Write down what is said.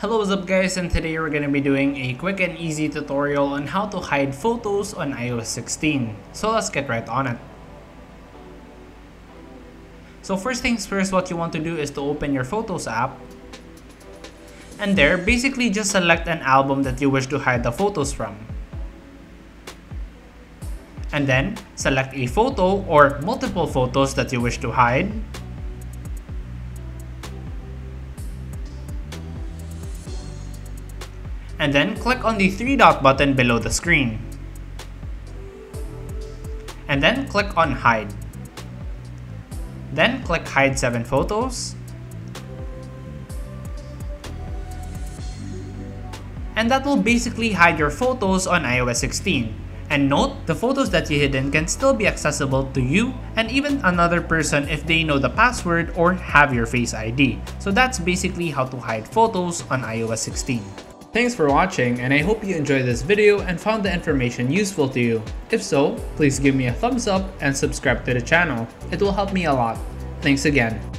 Hello what's up guys and today we're gonna be doing a quick and easy tutorial on how to hide photos on iOS 16. So let's get right on it. So first things first what you want to do is to open your Photos app and there basically just select an album that you wish to hide the photos from. And then select a photo or multiple photos that you wish to hide and then click on the three dot button below the screen. And then click on hide. Then click hide 7 photos. And that will basically hide your photos on iOS 16. And note, the photos that you hidden can still be accessible to you and even another person if they know the password or have your Face ID. So that's basically how to hide photos on iOS 16. Thanks for watching and I hope you enjoyed this video and found the information useful to you. If so, please give me a thumbs up and subscribe to the channel. It will help me a lot. Thanks again.